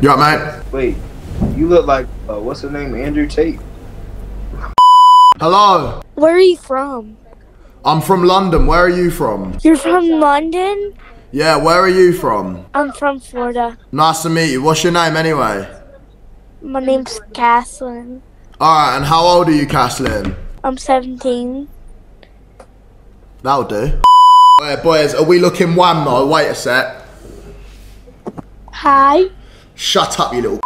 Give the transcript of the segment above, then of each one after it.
You alright, mate? Wait, you look like uh, what's her name? Andrew Tate. Hello. Where are you from? I'm from London. Where are you from? You're from London? Yeah, where are you from? I'm from Florida. Nice to meet you. What's your name anyway? My name's Caslin. Alright, and how old are you, Caslin? I'm 17. That'll do. Hey, boys, are we looking one though? Wait a sec. Hi. Shut up, you little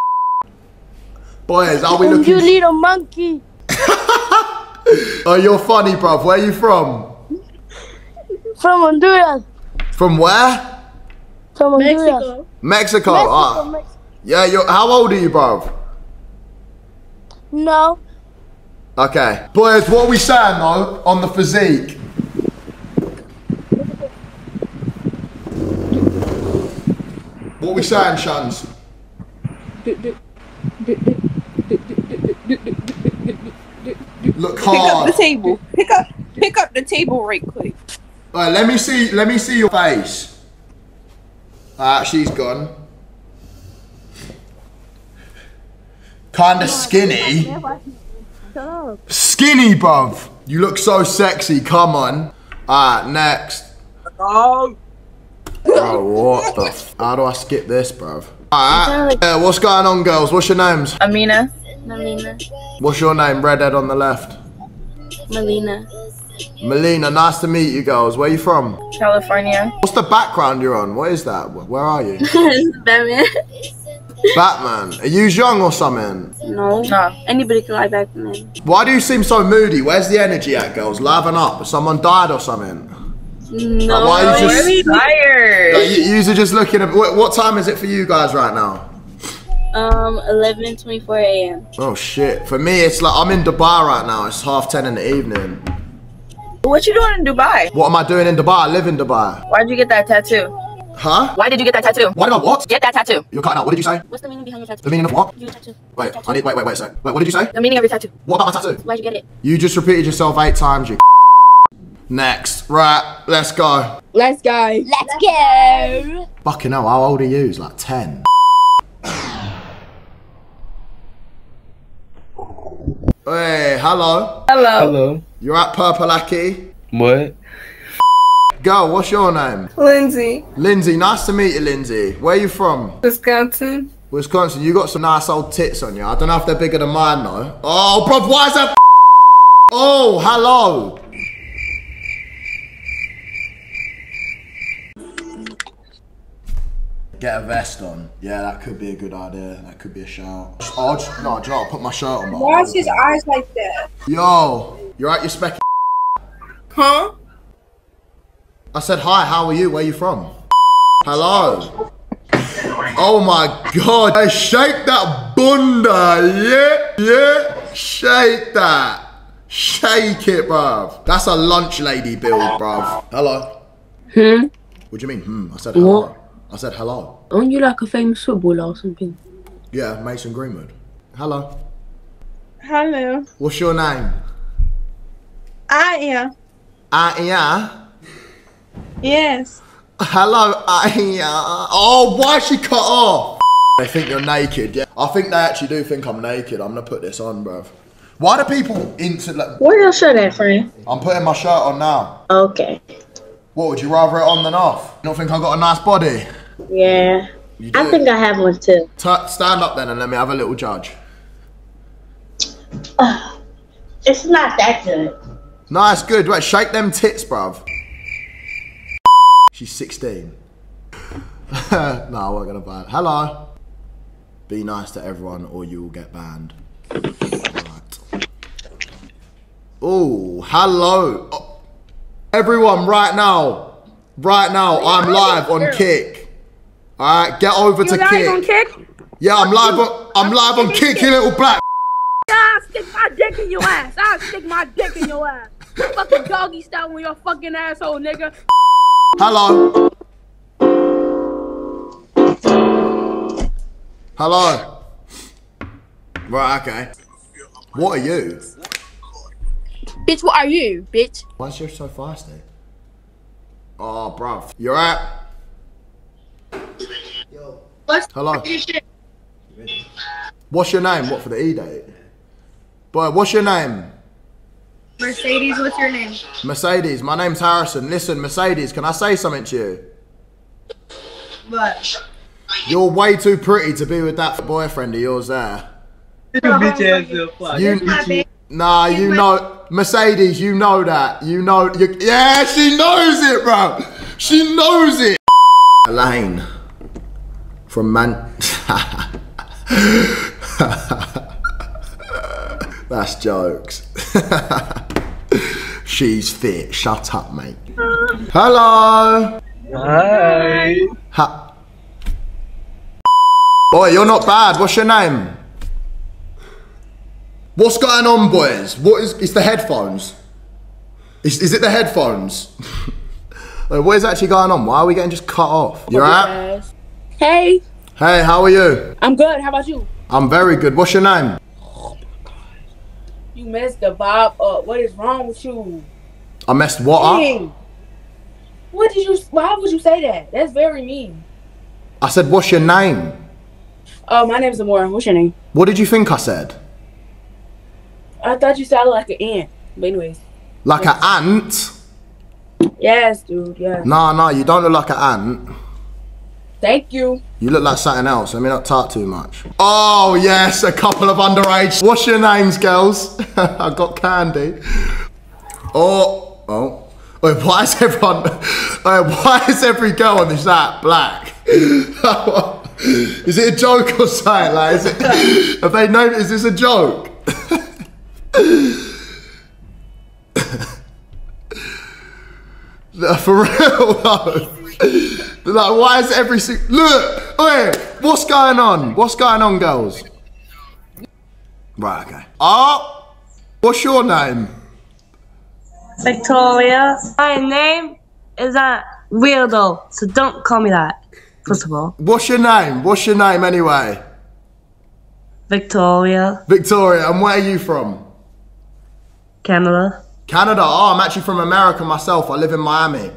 Boys, are we looking- You little monkey. Oh, you're funny, bruv. Where are you from? From Honduras. From where? From Honduras. Mexico. Mexico. Mexico, Ah. Mexico. Yeah, you're... How old are you, bruv? No. Okay. Boys, what are we saying, though, on the physique? What are we saying, Shans? Look hard. Pick up the table. Pick up pick up the table right quick. Alright, let me see. Let me see your face. Ah, she's gone. Kinda skinny. Skinny, bruv. You look so sexy. Come on. Alright, next. Oh. Bro, what the? F- How do I skip this, bruv? Alright. Yeah, uh, what's going on, girls? What's your names? Amina. Melina. What's your name? Redhead on the left. Melina. Melina, nice to meet you, girls. Where are you from? California. What's the background you're on? What is that? Where are you? Batman. Batman. Are you young or something? No. No. Anybody can lie Batman. Why do you seem so moody? Where's the energy at, girls? Liven up. Someone died or something? No. why are you just- really tired. Like, you, yous are just looking at. What, what time is it for you guys right now? Um, 11:24 a.m. Oh shit. For me, it's like I'm in Dubai right now. It's half ten in the evening. What you doing in Dubai? What am I doing in Dubai? I live in Dubai. Why'd you get that tattoo? Huh? Why did you get that tattoo? Why did I what? Get that tattoo. You're cutting out. What did you say? What's the meaning behind your tattoo? The meaning of what? Your tattoo. Wait, I need. Wait, wait, wait a sec. Wait, what did you say? The meaning of your tattoo. What about my tattoo? Why'd you get it? You just repeated yourself eight times. You. Next, right? Let's go. Let's go. Let's go. Fucking hell, how old are you? It's like 10. hey, hello. Hello. Hello. You're at Purple Aki. What? Girl, what's your name? Lindsay, Lindsay, nice to meet you, Lindsay. Where are you from? Wisconsin. Wisconsin. You got some nice old tits on you. I don't know if they're bigger than mine, though. Oh, bruv, why is that? Oh, hello. Get a vest on. Yeah, that could be a good idea. That could be a shout. Oh, just, no, do you know, what? I'll put my shirt on. but Why is his eyes like that? Yo, you're at your spec. Huh? I said hi. How are you? Where are you from? Hello. Oh my god! Hey, shake that bunda, yeah, yeah. Shake that. Shake it, bruv. That's a lunch lady build, bruv. Hello. Hmm? What do you mean? Hmm. I said hello. What? I said hello. Aren't you like a famous footballer or something? Yeah, Mason Greenwood. Hello. Hello. What's your name? I am. Ah. Yes. Hello, Aya. Oh, why is she cut off? They think you're naked, yeah. I think they actually do think I'm naked. I'm gonna put this on, bruv. Why do people into like, Where your shirt at, friend? I'm putting my shirt on now. Okay. What, would you rather it on than off? You don't think I got a nice body? Yeah. I think I have one too. T- stand up then and let me have a little judge. It's not that good. Nice, good. Wait, shake them tits, bruv. She's 16. no, I wasn't gonna ban. Hello. Be nice to everyone or you will get banned. Right. Oh, hello. Oh, everyone, right now. Right now, I'm live on Kick. Alright, get over to Kick. On kick? Yeah, I'm live on I'm live on Kick, you little black. I'll stick my dick in your ass. I'll stick my dick in your ass. fucking doggy style on your fucking asshole, nigga. Hello. Hello. Right, okay. What are you? Bitch, what are you, bitch? Why is you so feisty? Oh, bruv. You're at. Hello. What's your name? What for the E date? Boy, what's your name? Mercedes, what's your name? Mercedes. My name's Harrison. Listen, Mercedes, can I say something to you? What? You're way too pretty to be with that boyfriend of yours there. You, nah, you know, Mercedes, you know that. You know, you, yeah, she knows it, bro. She knows it. Elaine from Man. That's jokes. She's fit. Shut up, mate. Hello. Hi. Ha. Boy, you're not bad. What's your name? What's going on, boys? What is? It's the headphones. Is, is it the headphones? Like, what is actually going on? Why are we getting just cut off? You alright? Hey, Hey, how are you? I'm good. How about you? I'm very good. What's your name? You messed the vibe up. What is wrong with you? I messed what up? What did you? Why would you say that? That's very mean. I said, what's your name? Oh, my name's Amora. What's your name? What did you think I said? I thought you sounded like an ant. But anyways, Like an ant? yes, dude. Yeah. Nah, nah, you don't look like an ant. Thank you. You look like something else. Let me not talk too much. Oh, yes, a couple of underage. What's your names, girls? I got candy. Oh, oh. Wait, why is everyone, wait, why is every girl on this app black? is it a joke or something? Like, is it, have they known, is this a joke? For real though. Like, why is every si- look? Wait, what's going on? What's going on, girls? Right, okay. Oh, what's your name? Victoria. My name is not weirdo, so don't call me that. First of all, What's your name? What's your name anyway? Victoria, Victoria, and where are you from? Canada. Canada. Oh, I'm actually from America myself. I live in Miami.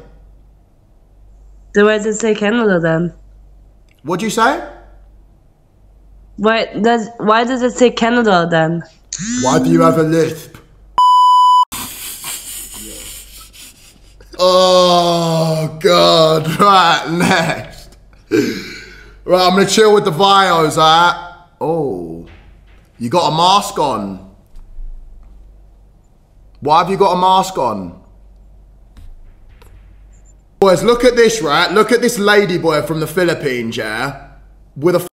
Then why does it say Canada then? What'd you say? Why does why does it say Canada then? Why do you have a lisp? Oh god, right, next. Right, I'm gonna chill with the bios, alright? Oh. You got a mask on. Why have you got a mask on? Boys, look at this, right? Look at this lady boy from the Philippines, yeah? With a f-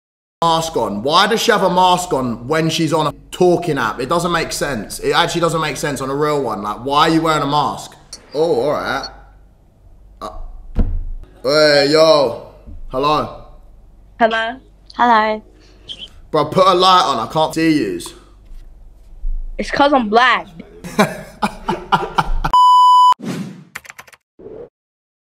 mask on. Why does she have a mask on when she's on a talking app? It doesn't make sense. It actually doesn't make sense on a real one. Like, why are you wearing a mask? Oh, alright. Uh, hey, yo. Hello. Hello. Hello. Bro, put a light on. I can't see you. It's cause I'm black.